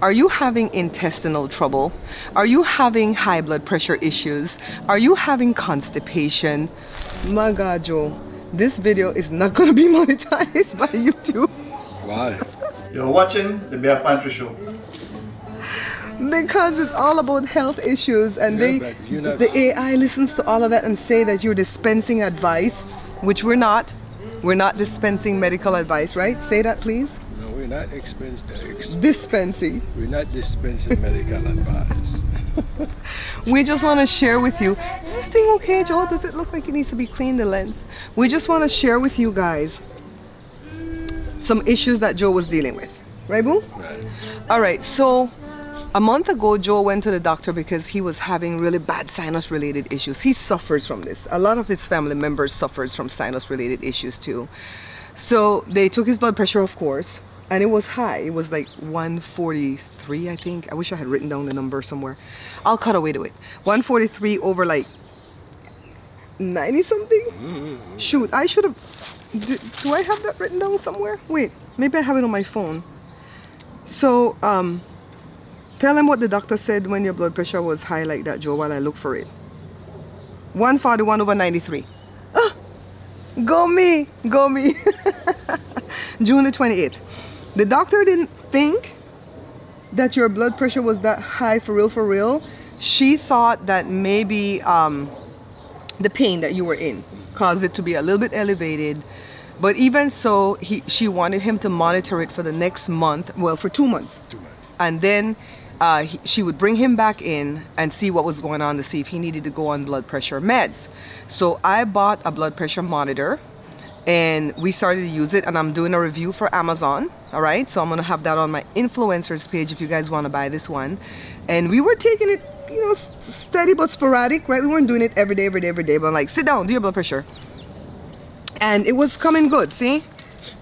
Are you having intestinal trouble? Are you having high blood pressure issues? Are you having constipation? My God, Joe, this video is not gonna be monetized by YouTube. Why? You're watching the Bare Pantry Show. Because it's all about health issues and Yeah, they you're not- the AI listens to all of that and say that you're dispensing advice, which we're not. We're not dispensing medical advice, right? Say that please. We're not expense, ex, Dispensing. we're not dispensing medical advice. We just want to share with you. Is this thing okay, Joe? Does it look like it needs to be cleaned, the lens? We just want to share with you guys some issues that Joe was dealing with. Right, Boo? Right. All right, so a month ago, Joe went to the doctor because he was having really bad sinus related issues. He suffers from this. A lot of his family members suffers from sinus related issues too. So they took his blood pressure, of course, and it was high. It was like 143, I think. I wish I had written down the number somewhere. I'll cut away to it. 143 over like 90 something? Shoot, I should have. Do, do I have that written down somewhere? Wait, maybe I have it on my phone. So, um, tell him what the doctor said when your blood pressure was high like that, Joe, while I look for it. 141 over 93. Ah, go me, go me. June the 28th. The doctor didn't think that your blood pressure was that high for real, for real. She thought that maybe um, the pain that you were in caused it to be a little bit elevated. But even so, he, she wanted him to monitor it for the next month, well, for two months. And then uh, he, she would bring him back in and see what was going on to see if he needed to go on blood pressure meds. So I bought a blood pressure monitor and we started to use it and I'm doing a review for Amazon. All right, so I'm gonna have that on my influencers page if you guys want to buy this one. And we were taking it, you know, steady but sporadic, right? We weren't doing it every day, every day, every day. But I'm like, sit down, do your blood pressure. And it was coming good, see?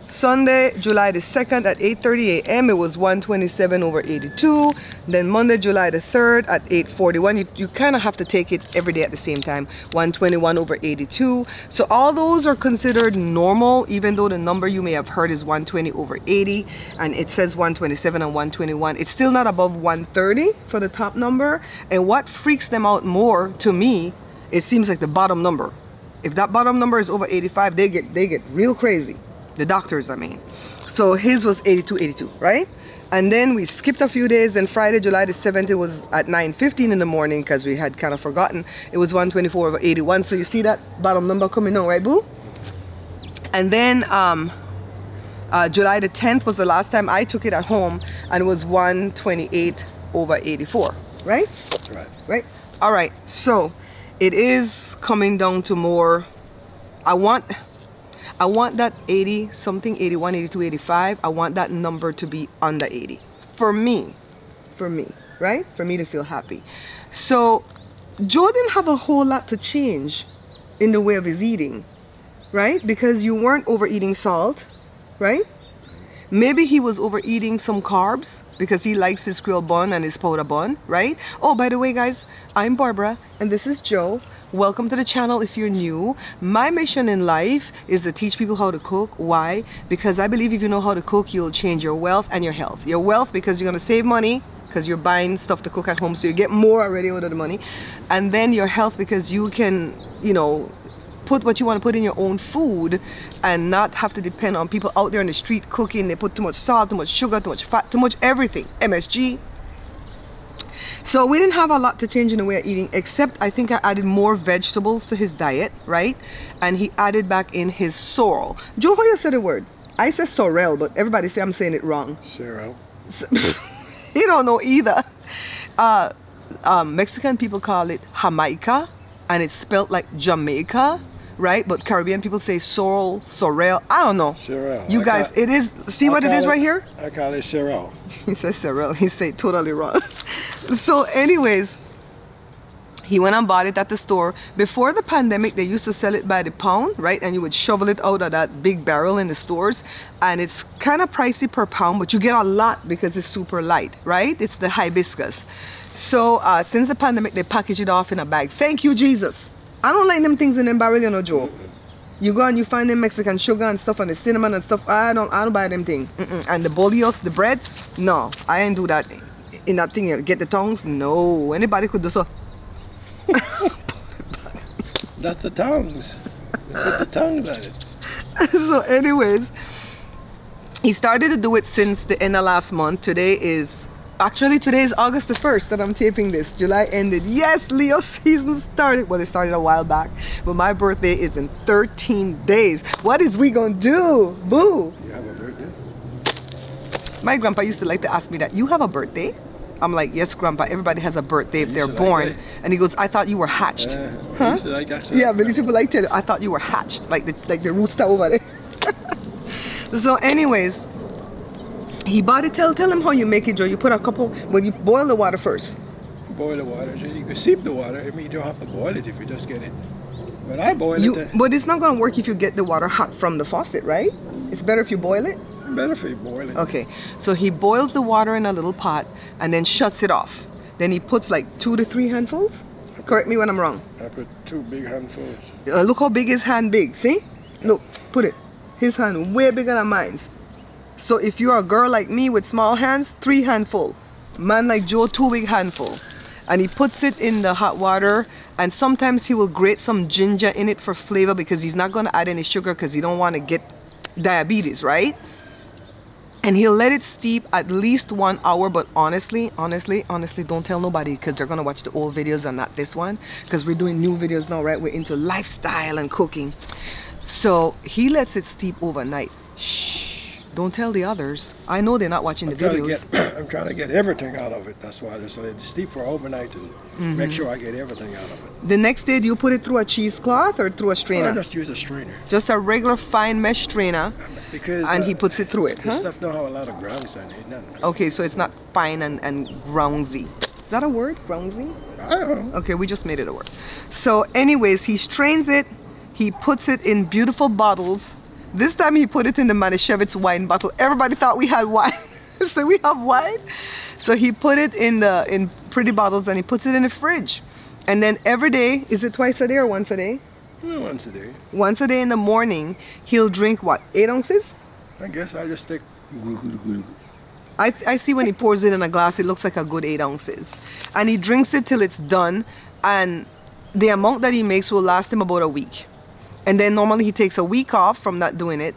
Sunday, July the 2nd at 8.30 a.m. It was 127 over 82. Then Monday, July the 3rd at 8.41. You, you kind of have to take it every day at the same time. 121 over 82. So all those are considered normal, even though the number you may have heard is 120 over 80. And it says 127 and 121. It's still not above 130 for the top number. And what freaks them out more to me, it seems like the bottom number. If that bottom number is over 85, they get they get real crazy. The doctors, I mean. So his was 82, 82, right? And then we skipped a few days. Then Friday, July the 7th, it was at 9.15 in the morning because we had kind of forgotten. It was 124 over 81. So you see that bottom number coming on, right, boo? And then um, uh, July the 10th was the last time I took it at home and it was 128 over 84, right? Right. right? All right, so it is coming down to more. I want, I want that 80 something, 81, 82, 85. I want that number to be under 80 for me, for me, right? For me to feel happy. So Joe didn't have a whole lot to change in the way of his eating, right? Because you weren't overeating salt, right? Maybe he was overeating some carbs because he likes his grill bun and his powder bun, right? Oh, by the way, guys, I'm Barbara and this is Joe. Welcome to the channel if you're new. My mission in life is to teach people how to cook. Why? Because I believe if you know how to cook, you'll change your wealth and your health. Your wealth because you're going to save money because you're buying stuff to cook at home so you get more already out of the money. And then your health because you can, you know, put what you want to put in your own food and not have to depend on people out there in the street cooking. They put too much salt, too much sugar, too much fat, too much everything. MSG. So we didn't have a lot to change in the way of eating, except I think I added more vegetables to his diet, right? And he added back in his sorrel. Joe, say the word? I said sorrel, but everybody say I'm saying it wrong. Cheryl. you don't know either. Uh, um, Mexican people call it Jamaica, and it's spelled like Jamaica, right? But Caribbean people say sorrel, sorrel. I don't know. Cheryl. You I guys, call- it is. See I what it right here? I call it sorrel. He says sorrel. He say totally wrong. so, anyways, he went and bought it at the store. Before the pandemic, they used to sell it by the pound, right? And you would shovel it out of that big barrel in the stores. And it's kind of pricey per pound, but you get a lot because it's super light, right? It's the hibiscus. So uh, since the pandemic, they package it off in a bag. Thank you, Jesus. I don't like them things in them barrel, you know, Joe. You go and you find them Mexican sugar and stuff and the cinnamon and stuff. I don't, I don't buy them thing. Mm-mm. And the bolillos, the bread, no, I ain't do that in that thing, get the tongs. No, anybody could do so. That's the tongues. Put the tongues on it. so, anyways, he started to do it since the end of last month. Today is actually today is August the first that I'm taping this. July ended. Yes, Leo season started. Well, it started a while back, but my birthday is in 13 days. What is we gonna do? Boo! You have a birthday? My grandpa used to like to ask me that. You have a birthday? I'm like, yes, grandpa. Everybody has a birthday if they're to like born. and he goes, I thought you were hatched. Uh, Huh? I Yeah, but these people like tell you, I thought you were hatched, like the like the rooster over there. so, anyways, he bought it. Tell tell him how you make it, Joe. You put a couple. Well, you boil the water first. Boil the water. You can sieve the water. I mean, you don't have to boil it if you just get it. But I boil You, it. uh, but it's not gonna work if you get the water hot from the faucet, right? It's better if you boil it. better if you boil it. Okay, so he boils the water in a little pot and then shuts it off. Then he puts like two to three handfuls. Correct me when I'm wrong. I put two big handfuls. Uh, look how big his hand big. See? Look, put it. His hand way bigger than mine's. So if you're a girl like me with small hands, three handful. Man like Joe, two big handful. And he puts it in the hot water and sometimes he will grate some ginger in it for flavor because he's not gonna add any sugar because he don't want to get diabetes, right? and he'll let it steep at least one hour but honestly honestly honestly don't tell nobody because they're gonna watch the old videos and not this one because we're doing new videos now right we're into lifestyle and cooking so he lets it steep overnight shh don't tell the others i know they're not watching the I'm to videos get, I'm trying to get everything out of it. That's why I just let it steep for overnight and Mm-hmm. make sure I get everything out of it. the next day do you put it through a cheesecloth or through a strainer I just use a strainer. just a regular fine mesh strainer Because and uh, he puts it through it This huh? stuff don't have a lot of grounds on it. Nothing. okay so it's not fine and, and groundsy is that a word groundsy I don't know. Okay, we just made it a word. So, anyways, he strains it, he puts it in beautiful bottles. This time he put it in the Manischewitz wine bottle. Everybody thought we had wine. so we have wine. So he put it in the in pretty bottles and he puts it in the fridge. And then every day, is it twice a day or once a day? Well, once a day. Once a day in the morning, he'll drink what? Eight ounces? I guess I just take. I, I see when he pours it in a glass, it looks like a good eight ounces. And he drinks it till it's done. And the amount that he makes will last him about a week. And then normally he takes a week off from not doing it.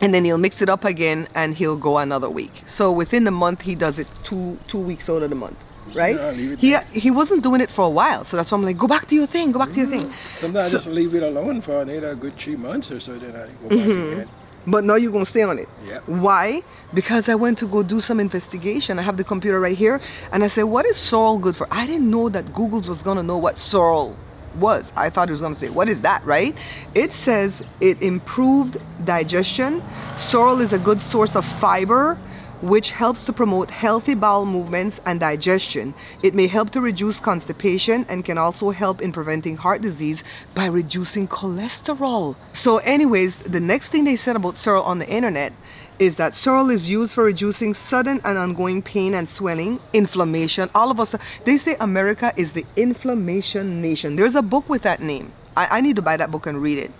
And then he'll mix it up again and he'll go another week. So within the month, he does it two two weeks out of the month. Right? Yeah, he, he wasn't doing it for a while. So that's why I'm like, go back to your thing, go back to your thing. Sometimes So- I just leave it alone for another good three months or so. Then I go back mm-hmm. again. But now you're gonna stay on it. Yeah. Why? Because I went to go do some investigation. I have the computer right here, and I said, "What is sorrel good for?" I didn't know that Google's was gonna know what sorrel was. I thought it was gonna say, "What is that?" Right? It says it improved digestion. Sorrel is a good source of fiber. Which helps to promote healthy bowel movements and digestion. It may help to reduce constipation and can also help in preventing heart disease by reducing cholesterol. So, anyways, the next thing they said about sorrel on the internet is that sorrel is used for reducing sudden and ongoing pain and swelling, inflammation. All of us, they say America is the inflammation nation. There's a book with that name. I, I need to buy that book and read it.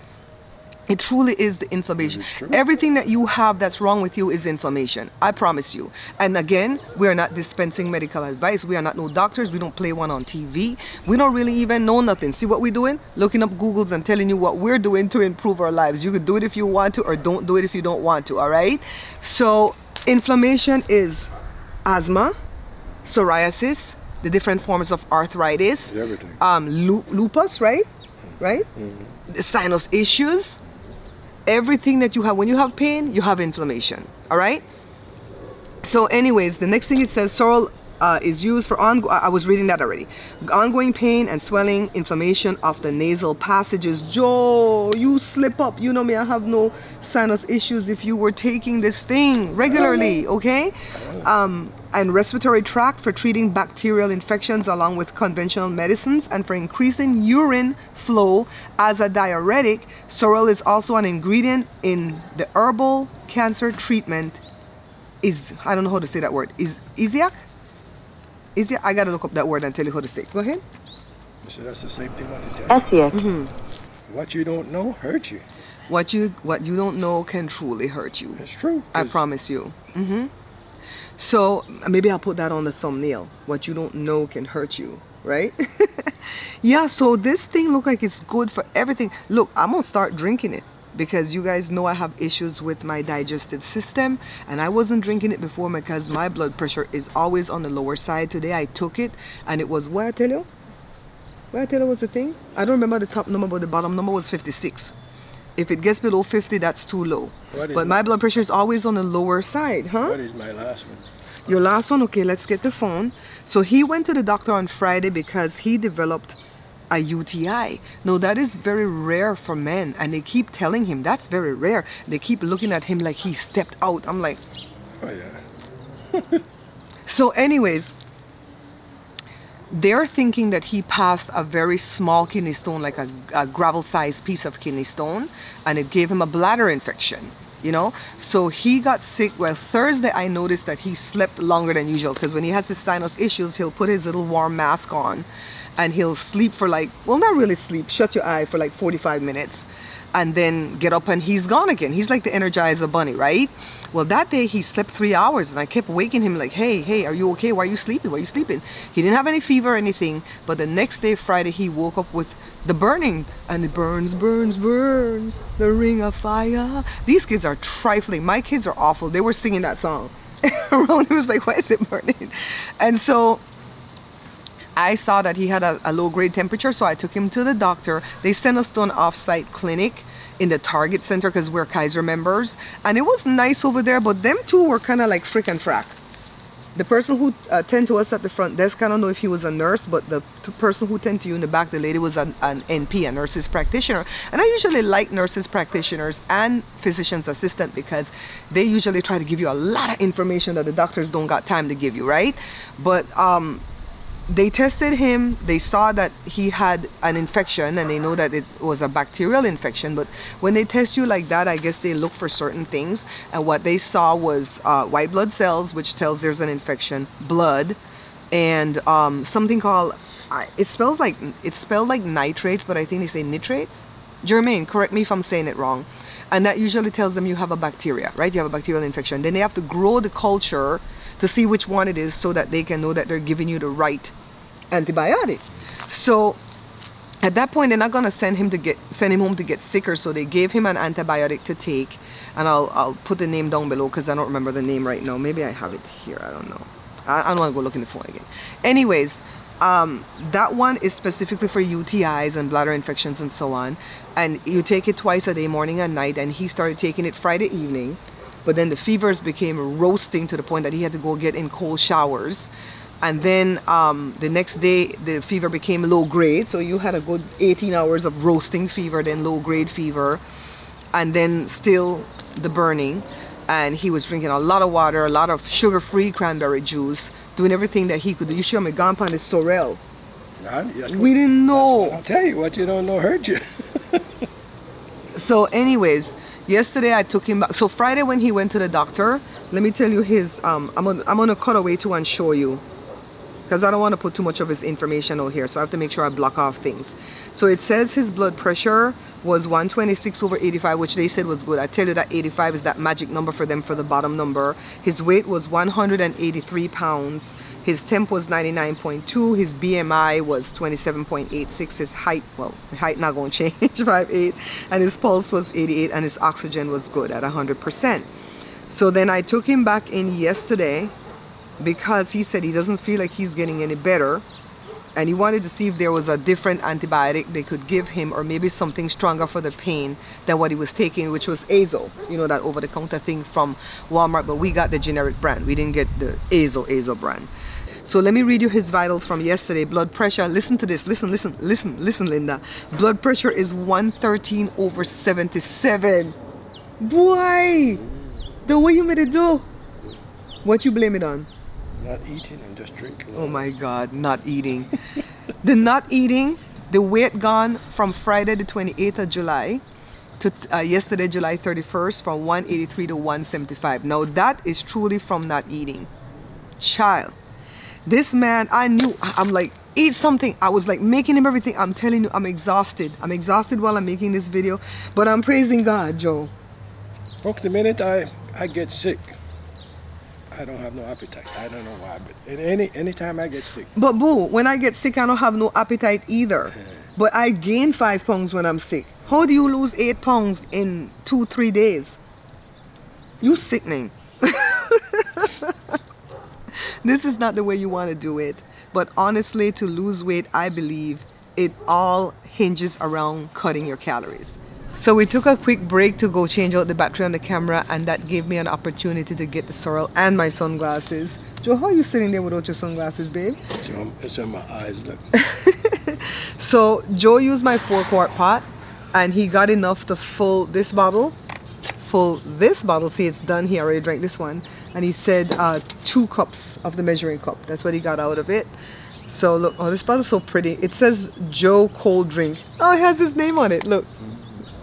It truly is the inflammation. Is. Everything that you have that's wrong with you is inflammation. I promise you. And again, we are not dispensing medical advice. We are not no doctors. We don't play one on TV. We don't really even know nothing. See what we're doing? Looking up Googles and telling you what we're doing to improve our lives. You could do it if you want to, or don't do it if you don't want to. All right. So inflammation is asthma, psoriasis, the different forms of arthritis, um, lu- lupus, right? Right? The Sinus issues, everything that you have. When you have pain, you have inflammation. All right. So, anyways, the next thing it says sorrel uh, is used for on. I was reading that already. Ongoing pain and swelling, inflammation of the nasal passages. Joe, you slip up. You know me. I have no sinus issues. If you were taking this thing regularly, okay. Um, and respiratory tract for treating bacterial infections along with conventional medicines and for increasing urine flow as a diuretic. Sorrel is also an ingredient in the herbal cancer treatment is I don't know how to say that word. Is Isiac? Isiac? I gotta look up that word and tell you how to say it. Go ahead. So that's the same thing what they tell you. Essiac. What you don't know hurts you. What you what you don't know can truly hurt you. It's true. I promise you. hmm So maybe I'll put that on the thumbnail. What you don't know can hurt you, right? yeah, so this thing look like it's good for everything. Look, I'm gonna start drinking it because you guys know I have issues with my digestive system and I wasn't drinking it before because my blood pressure is always on the lower side. Today I took it and it was what I tell you? What I tell you was the thing? I don't remember the top number but the bottom number was 56. If it gets below 50 that's too low. But my blood pressure is always on the lower side, huh? What is my last one? Your last one, okay, let's get the phone. So he went to the doctor on Friday because he developed a UTI. No, that is very rare for men, and they keep telling him that's very rare. They keep looking at him like he stepped out. I'm like, Oh yeah. so, anyways, they're thinking that he passed a very small kidney stone, like a, a gravel sized piece of kidney stone, and it gave him a bladder infection. You know, so he got sick. Well, Thursday I noticed that he slept longer than usual because when he has his sinus issues, he'll put his little warm mask on and he'll sleep for like, well, not really sleep, shut your eye for like 45 minutes and then get up and he's gone again. He's like the Energizer Bunny, right? Well, that day he slept three hours and I kept waking him like, hey, hey, are you okay? Why are you sleeping? Why are you sleeping? He didn't have any fever or anything, but the next day, Friday, he woke up with the burning and it burns, burns, burns, the ring of fire. These kids are trifling. My kids are awful. They were singing that song. Ron was like, why is it burning? And so I saw that he had a, a low grade temperature, so I took him to the doctor. They sent us to an off site clinic in the Target Center because we're Kaiser members. And it was nice over there, but them two were kind of like frick and frack. The person who uh, tend to us at the front desk, I don't know if he was a nurse, but the person who tend to you in the back, the lady was an, an NP, a nurse's practitioner. And I usually like nurses practitioners and physician's assistant because they usually try to give you a lot of information that the doctors don't got time to give you, right? But um, they tested him they saw that he had an infection and they know that it was a bacterial infection but when they test you like that i guess they look for certain things and what they saw was uh, white blood cells which tells there's an infection blood and um, something called it spelled like it's spelled like nitrates but i think they say nitrates Jermaine, correct me if I'm saying it wrong. And that usually tells them you have a bacteria, right? You have a bacterial infection. Then they have to grow the culture to see which one it is so that they can know that they're giving you the right antibiotic. So at that point they're not gonna send him to get send him home to get sicker. So they gave him an antibiotic to take. And I'll I'll put the name down below because I don't remember the name right now. Maybe I have it here, I don't know. I, I don't want to go look in the phone again. Anyways, um, that one is specifically for UTIs and bladder infections and so on. And you take it twice a day, morning and night. And he started taking it Friday evening. But then the fevers became roasting to the point that he had to go get in cold showers. And then um, the next day, the fever became low grade. So you had a good 18 hours of roasting fever, then low grade fever, and then still the burning and he was drinking a lot of water, a lot of sugar-free cranberry juice, doing everything that he could do. You show me on his sorrel. Nah, that's We didn't know. I'll tell you what you don't know hurt you. So, anyways, yesterday I took him back. So Friday when he went to the doctor, let me tell you his. Um, I'm gonna I'm gonna cut away too and show you. Because I don't want to put too much of his information out here, so I have to make sure I block off things. So it says his blood pressure was 126 over 85, which they said was good. I tell you that 85 is that magic number for them for the bottom number. His weight was 183 pounds. His temp was 99.2. His BMI was 27.86. His height, well, height not going to change, 5'8". And his pulse was 88 and his oxygen was good at 100%. So then I took him back in yesterday because he said he doesn't feel like he's getting any better and he wanted to see if there was a different antibiotic they could give him or maybe something stronger for the pain than what he was taking which was azo. You know that over-the-counter thing from walmart but we got the generic brand. We didn't get the azo azo brand. So let me read you his vitals from yesterday. Blood pressure listen to this. Listen listen listen listen linda. Blood pressure is 113 over 77 boy the way you made it do what you blame it on Not eating and just drinking. Oh my God, not eating. the not eating, the weight gone from Friday the 28th of July to uh, yesterday, July 31st, from 183 to 175. Now that is truly from not eating. Child, this man, I knew, I'm like, eat something. I was like making him everything. I'm telling you, I'm exhausted. I'm exhausted while I'm making this video, but I'm praising God, Joe. Folks, the minute I, I get sick, I don't have no appetite. I don't know why, but any anytime I get sick, But boo, when I get sick, I don't have no appetite either. But I gain five pounds when I'm sick. How do you lose eight pounds in two, three days? You sickening. this is not the way you want to do it. But honestly, to lose weight, I believe it all hinges around cutting your calories. So we took a quick break to go change out the battery on the camera and that gave me an opportunity to get the sorrel and my sunglasses. Joe, how are you sitting there without your sunglasses, babe? it's on, my eyes. Look, So Joe used my four quart pot and he got enough to fill this bottle, full this bottle. See, it's done. He already drank this one. And he said uh, two cups of the measuring cup. That's what he got out of it. So look, oh, this bottle's so pretty. It says Joe cold drink. Oh, it has his name on it. Look,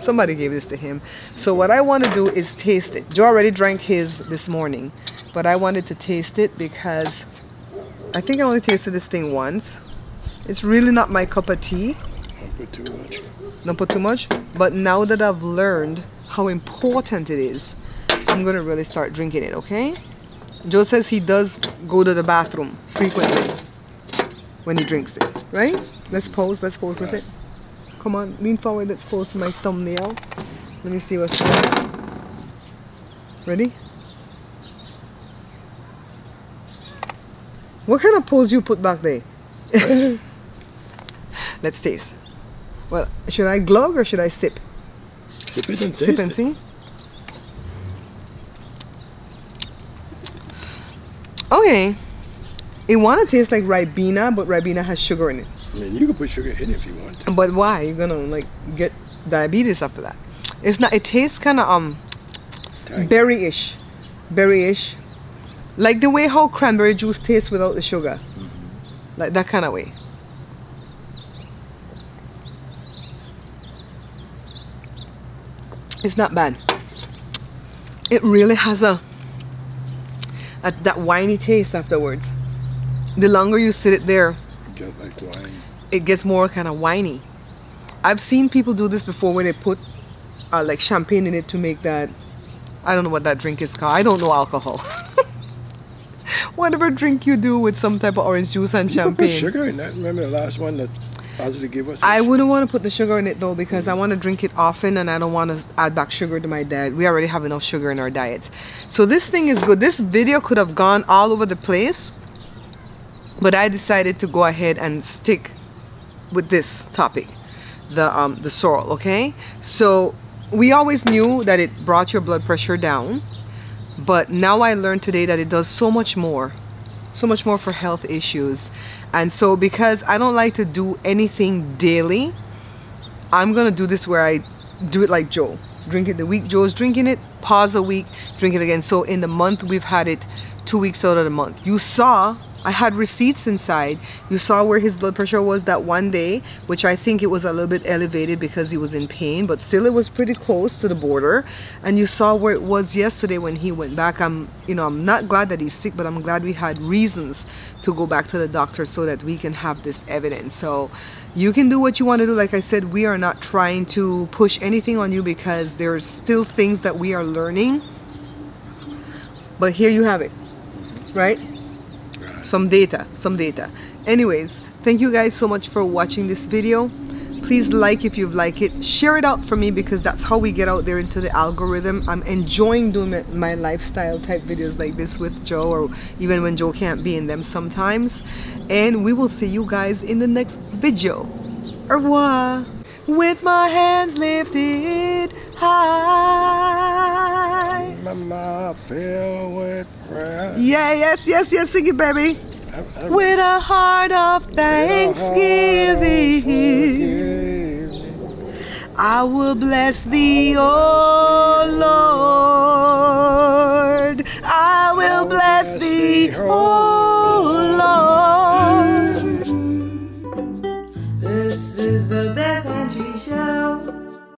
somebody gave this to him. So what I want to do is taste it. Joe already drank his this morning, but I wanted to taste it because I think I only tasted this thing once. It's really not my cup of tea. don't put too much. Don't put too much. But now that I've learned how important it is, I'm gonna really start drinking it, okay? Joe says he does go to the bathroom frequently when he drinks it, right? Let's pose, let's pose with it. Come on, lean forward, let's pose for my thumbnail. Let me see what's going Ready? What kind of pose you put back there? Let's taste. Well, should I glug or should I sip? Sip it and Sip and it. see. Okay. It want to taste like Ribena, but Ribena has sugar in it. I mean, you can put sugar in if you want. to. But why? You're gonna like get diabetes after that. It's not. It tastes kind of um berry-ish, berry-ish, like the way how cranberry juice tastes without the sugar, like that kind of way. It's not bad. It really has a, a that winey taste afterwards. The longer you sit it there, Like wine. it gets more kind of winey. I've seen people do this before where they put uh, like champagne in it to make that. I don't know what that drink is called. I don't know alcohol. Whatever drink you do with some type of orange juice and You can put champagne. sugar in that. Remember the last one that Positive gave us? I wouldn't want to put the sugar in it though because I want to drink it often and I don't want to add back sugar to my diet. We already have enough sugar in our diets. So this thing is good. This video could have gone all over the place, but I decided to go ahead and stick with this topic, the um, the sorrel. Okay, so we always knew that it brought your blood pressure down, but now I learned today that it does so much more so much more for health issues. And so because I don't like to do anything daily I'm gonna do this where I do it like Joe drink it the week. Joe's drinking it pause a week drink it again. So in the month we've had it two weeks out of the month. You saw I had receipts inside. You saw where his blood pressure was that one day which I think it was a little bit elevated because he was in pain but still it was pretty close to the border. And you saw where it was yesterday when he went back. I'm you know I'm not glad that he's sick but I'm glad we had reasons to go back to the doctor so that we can have this evidence. So you can do what you want to do. Like I said we are not trying to push anything on you because there's still things that we are learning. But here you have it right some data some data. Anyways thank you guys so much for watching this video. Please like if you've liked it. Share it out for me because that's how we get out there into the algorithm. I'm enjoying doing my, lifestyle type videos like this with joe or even when joe can't be in them sometimes. And we will see you guys in the next video. Au revoir. With my hands lifted high prayer. yeah yes yes yes sing it baby I- I- with a heart of thanksgiving, I will bless thee, O Lord. I will bless thee, O Lord.